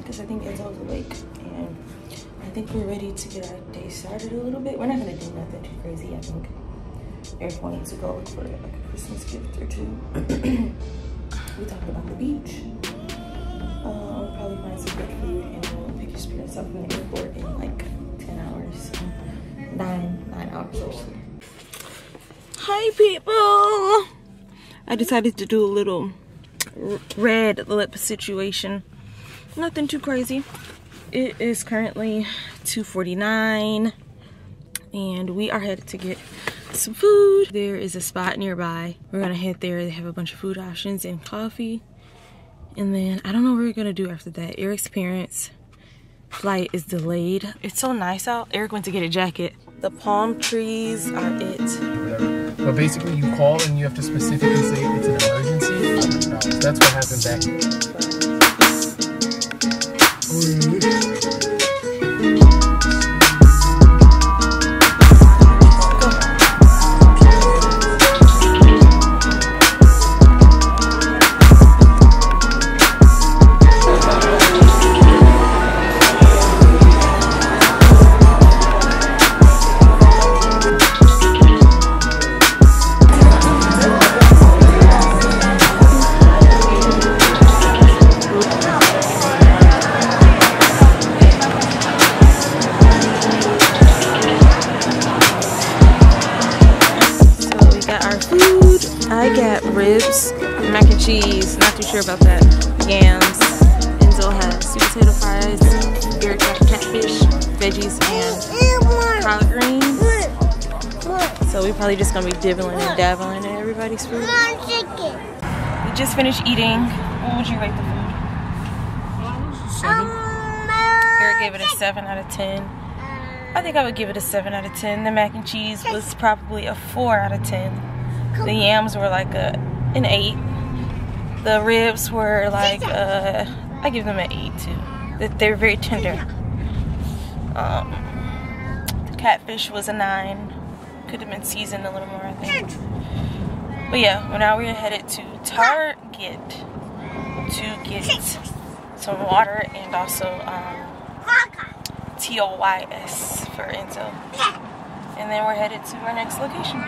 because I think Enzo's awake and I think we're ready to get our day started a little bit. We're not gonna do nothing too crazy, I think. Eric wanted to go look for like a Christmas gift or two. we talked about the beach. Uh, we'll probably find some good food and we'll pick your spirits up from the airport in like 10 hours. Nine, nine hours actually. Hi people! I decided to do a little red lip situation. Nothing too crazy. It is currently 2.49 and we are headed to get some food. There is a spot nearby. We're gonna head there. They have a bunch of food options and coffee. And then I don't know what we're gonna do after that. Eric's parents flight is delayed. It's so nice out. Eric went to get a jacket. The palm trees are it. But basically you call and you have to specifically say it's an emergency. That's what happened back. So I got ribs, mac and cheese. Not too sure about that. Yams. Enzo has sweet potato fries. Got catfish, veggies, and collard greens. So we're probably just gonna be dibbling and dabbling in everybody's food. We just finished eating. What would you rate the food? Eric gave it a 7 out of 10. I think I would give it a 7 out of 10. The mac and cheese was probably a 4 out of 10. The yams were like a an 8. The ribs were like uh I give them an 8 too. They- They're very tender. Um, the catfish was a 9. Could have been seasoned a little more, I think. But yeah, well now we're headed to Target to get some water and also um, T-O-Y-S for Enzo. And then we're headed to our next location.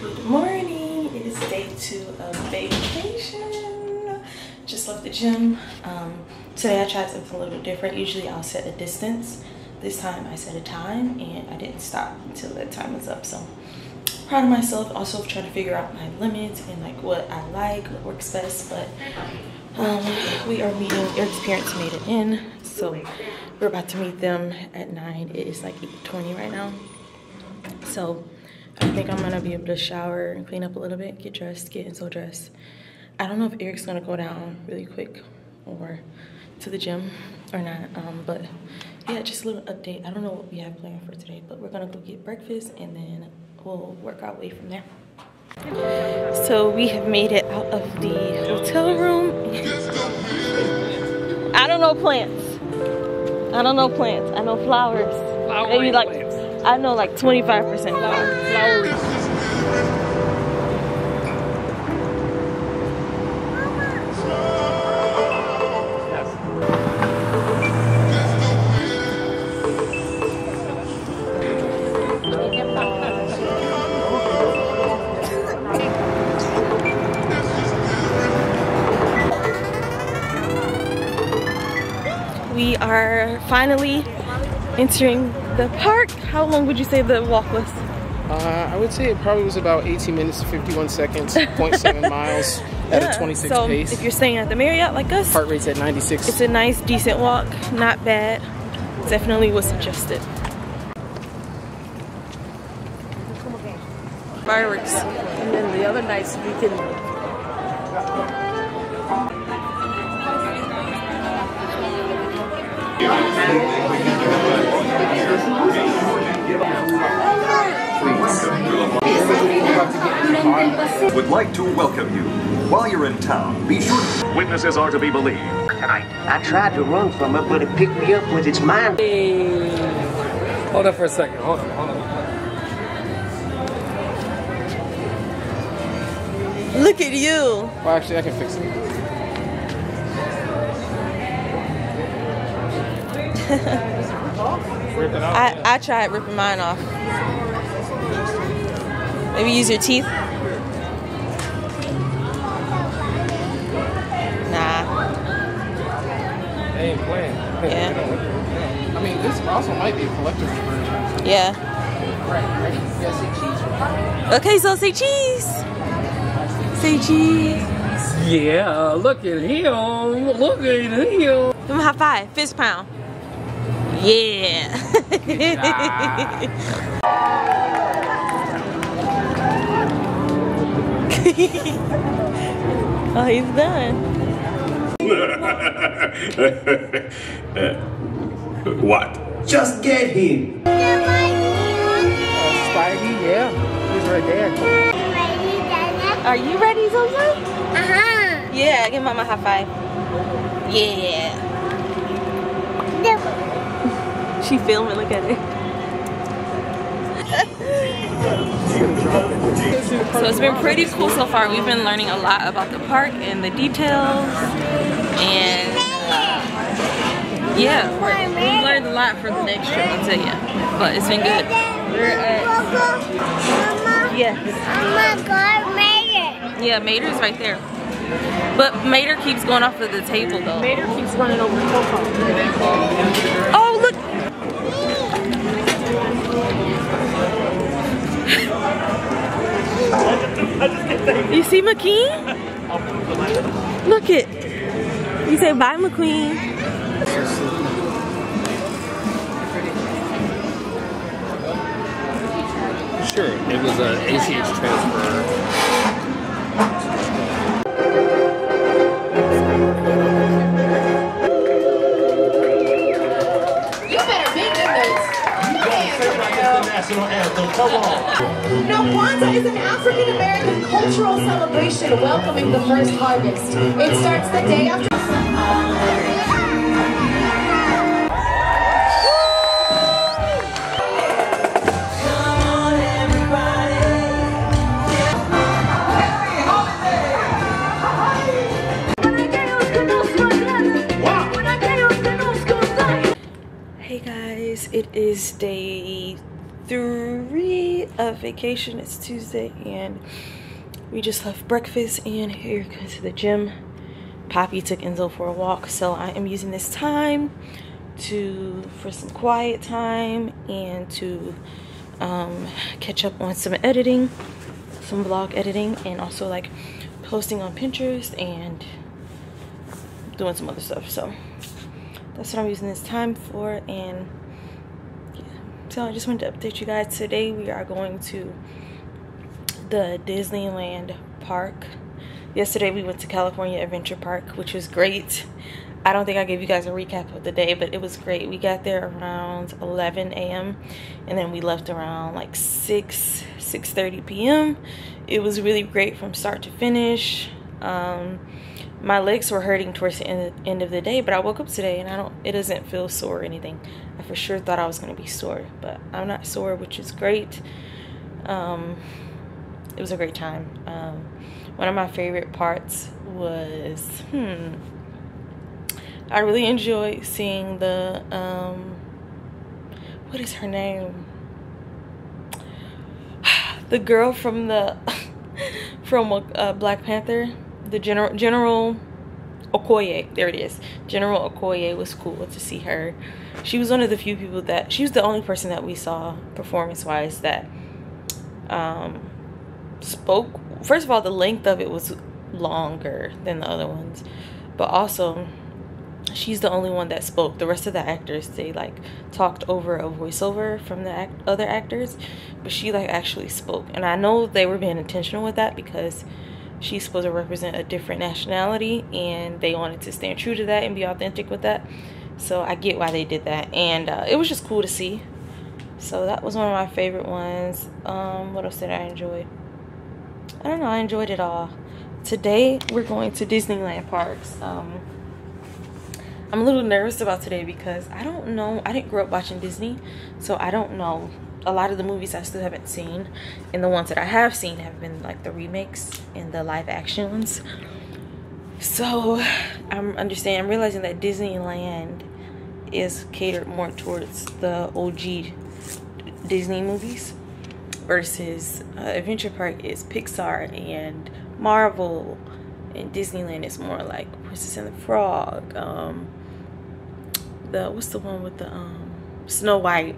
Good morning. It is day two of vacation. Just left the gym. Um, today I tried something a little bit different. Usually I'll set a distance. This time I set a time and I didn't stop until that time was up. So proud of myself. Also trying to figure out my limits and like what I like, what works best. But um, we are meeting. Eric's parents made it in, so we're about to meet them at nine. It is like 8:20 right now. So I think I'm gonna be able to shower and clean up a little bit, get dressed, get Enzo dressed. I don't know if Eric's gonna go down really quick or to the gym or not. Um, but yeah, just a little update. I don't know what we have planned for today, but we're gonna go get breakfast and then we'll work our way from there. So we have made it out of the hotel room. I don't know plants. I don't know plants. I know flowers. Maybe like I know like 25% flowers. We are finally entering the park. How long would you say the walk was? Uh, I would say it probably was about 18 minutes, to 51 seconds, 0.7 miles at Yeah, a 26 so pace. if you're staying at the Marriott like us, Heart rate's at 96. it's a nice, decent walk. Not bad. Definitely was suggested. Fireworks. And then the other nights we can would like to welcome you While you're in town, be sure witnesses are to be believed. I, I tried to run from it, but it picked me up with its mind. Hold up for a second. Hold on, hold on. Look at you. Well, actually, I can fix it. I, I tried ripping mine off. Maybe use your teeth. Nah. They ain't playing. Yeah. I mean, this also might be a collector's version. Yeah. Right, ready? Yeah, say cheese. Okay, so say cheese. Say cheese. Yeah, look at him. Look at him. Give him a high five. Fist pound. Yeah. oh, he's done. what? Just get him. Spidey, yeah. He's right there. Are you ready, Zozo? Uh-huh. Yeah, give mama a high five. Yeah. She filming, look at it. So it's been pretty cool so far. We've been learning a lot about the park and the details. And uh, yeah, we've learned a lot for the next trip, I'll tell you. But it's been good. We're at, Mama, yeah, oh my God, yeah, Mater's right there. But Mater keeps going off of the table though. Mater keeps running over Coco. Oh, look. You see McQueen? Look it. You say bye, McQueen. Sure, it was an ACH transfer. Now, Kwanzaa is an African American cultural celebration welcoming the first harvest. It starts the day after. Hey guys, it is day three of vacation. It's Tuesday and we just left breakfast and here goes to the gym. Poppy took Enzo for a walk, so I am using this time to for some quiet time and to um, catch up on some editing, some vlog editing, and also like posting on Pinterest and doing some other stuff. So that's what I'm using this time for and yeah so I just wanted to update you guys today we are going to the Disneyland park. Yesterday we went to California Adventure Park which was great. I don't think I gave you guys a recap of the day but it was great. We got there around 11 a.m and then we left around like 6 6:30 p.m it was really great from start to finish. Um my legs were hurting towards the end, end of the day but i woke up today and i don't it doesn't feel sore or anything. I for sure thought i was going to be sore but i'm not sore which is great. Um it was a great time. Um one of my favorite parts was hmm i really enjoyed seeing the um what is her name? The girl from the from uh, black panther the general general okoye there it is. General okoye was cool to see her. She was one of the few people that she was the only person that we saw performance wise that um spoke first of all the length of it was longer than the other ones. But also she's the only one that spoke. The rest of the actors they like talked over a voiceover from the act- other actors but she like actually spoke. And i know they were being intentional with that because she's supposed to represent a different nationality and they wanted to stand true to that and be authentic with that. So i get why they did that. And uh, it was just cool to see. So that was one of my favorite ones. Um what else did i enjoy i don't know i enjoyed it all today we're going to Disneyland parks. Um, I'm a little nervous about today because I don't know. I didn't grow up watching Disney, so I don't know. A lot of the movies I still haven't seen, and the ones that I have seen have been like the remakes and the live action ones. So I'm understanding. I'm realizing that Disneyland is catered more towards the OG Disney movies versus uh, Adventure Park is Pixar and Marvel and Disneyland is more like Princess and the Frog um the what's the one with the um Snow White?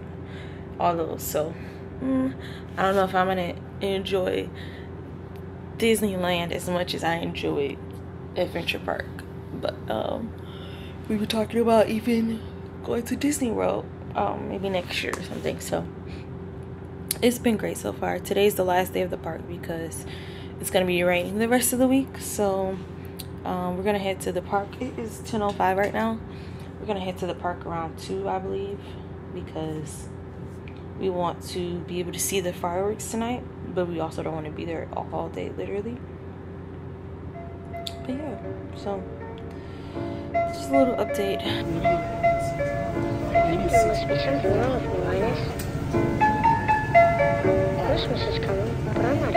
All those so mm, I don't know if I'm gonna enjoy Disneyland as much as I enjoy Adventure Park but um we were talking about even going to Disney World um maybe next year or something so it's been great so far. Today's the last day of the park because it's gonna be raining the rest of the week. So um, we're gonna head to the park. It is 10:05 right now. We're gonna head to the park around 2 I believe because we want to be able to see the fireworks tonight but we also don't want to be there all day literally. But yeah so just a little update There must be something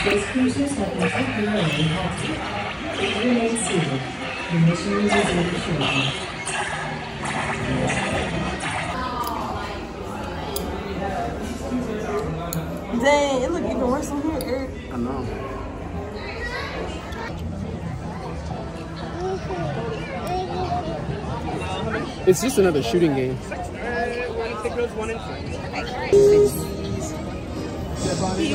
space cruisers have been temporarily halted. Please remain seated. The mission will resume shortly. dang it look even worse from here Eric I know. It's just another shooting game. he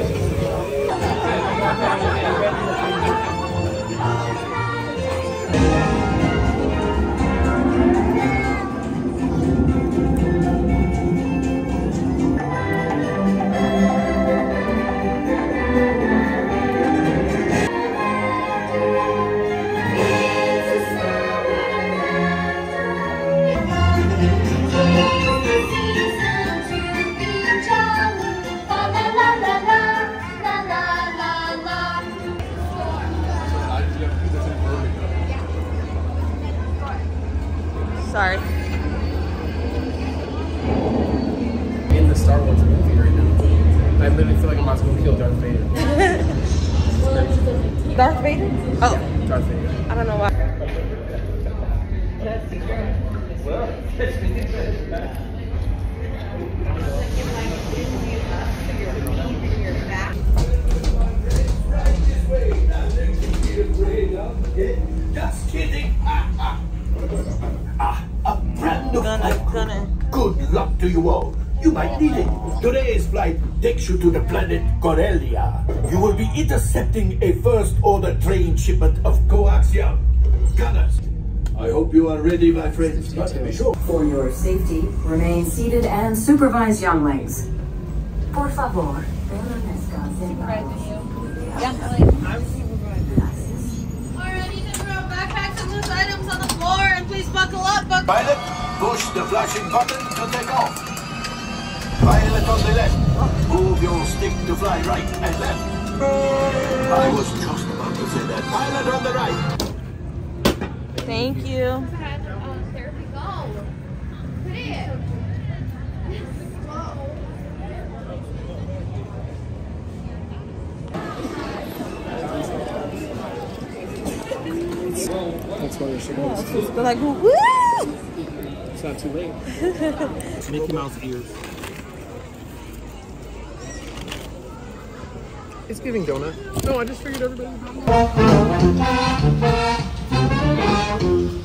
Just kidding. Good luck to you all. You might need it. Today's flight takes you to the planet Corellia. You will be intercepting a first order train shipment of coaxium. Gunners, I hope you are ready, my friends. But be sure. For your safety, remain seated and supervise younglings. Por favor, permanezca sentados. Alright, you can throw backpacks and loose items on the floor and please buckle up. Buckle Pilot, push the flashing button to take off. Pilot on the left, move your stick to fly right and left. I was just about to say that. Pilot on the right. Thank you. There we go. Put it. That's why supposed to. Just be like, woo! It's not too late. Mickey Mouse ears. It's giving donut. No, I just figured everybody would know.